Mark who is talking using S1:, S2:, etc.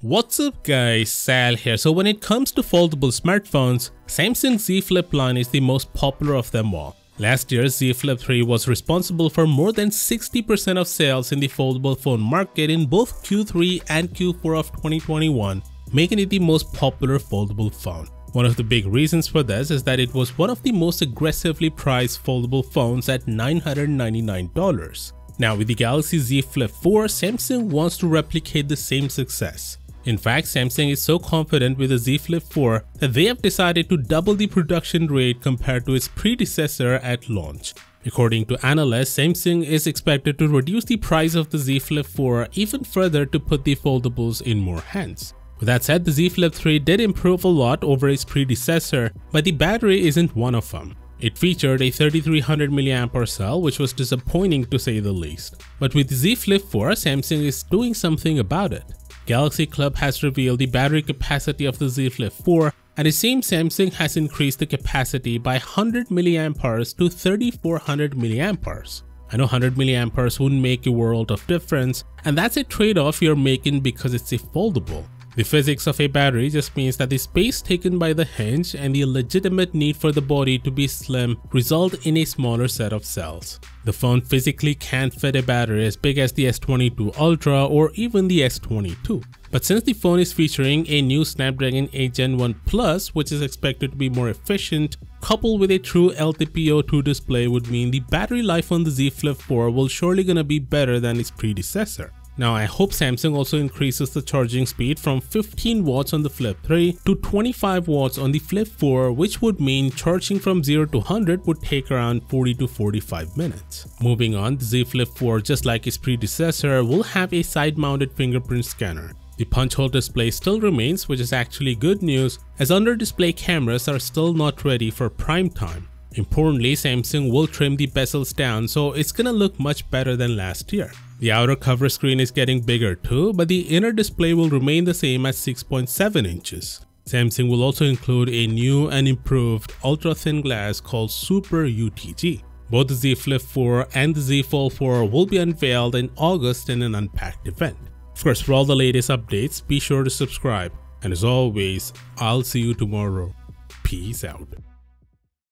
S1: What's up guys, Sal here. So when it comes to foldable smartphones, Samsung Z Flip line is the most popular of them all. Last year, Z Flip 3 was responsible for more than 60% of sales in the foldable phone market in both Q3 and Q4 of 2021, making it the most popular foldable phone. One of the big reasons for this is that it was one of the most aggressively priced foldable phones at $999. Now with the Galaxy Z Flip 4, Samsung wants to replicate the same success. In fact, Samsung is so confident with the Z Flip 4 that they have decided to double the production rate compared to its predecessor at launch. According to analysts, Samsung is expected to reduce the price of the Z Flip 4 even further to put the foldables in more hands. With that said, the Z Flip 3 did improve a lot over its predecessor, but the battery isn't one of them. It featured a 3300 mAh cell which was disappointing to say the least. But with the Z Flip 4, Samsung is doing something about it. Galaxy Club has revealed the battery capacity of the Z Flip 4 and it seems Samsung has increased the capacity by 100 mAh to 3400 mAh. I know 100 mAh wouldn't make a world of difference and that's a trade-off you're making because it's a foldable. The physics of a battery just means that the space taken by the hinge and the legitimate need for the body to be slim result in a smaller set of cells. The phone physically can't fit a battery as big as the S22 Ultra or even the S22. But since the phone is featuring a new Snapdragon 8 Gen 1 Plus which is expected to be more efficient, coupled with a true LTPO2 display would mean the battery life on the Z Flip 4 will surely gonna be better than its predecessor. Now I hope Samsung also increases the charging speed from 15 watts on the Flip 3 to 25 watts on the Flip 4 which would mean charging from 0 to 100 would take around 40 to 45 minutes. Moving on, the Z Flip 4 just like its predecessor will have a side mounted fingerprint scanner. The punch hole display still remains which is actually good news as under display cameras are still not ready for prime time. Importantly, Samsung will trim the bezels down so it's gonna look much better than last year. The outer cover screen is getting bigger too, but the inner display will remain the same at 6.7 inches. Samsung will also include a new and improved ultra thin glass called Super UTG. Both the Z Flip 4 and the Z Fold 4 will be unveiled in August in an unpacked event. Of course, for all the latest updates, be sure to subscribe. And as always, I'll see you tomorrow. Peace out.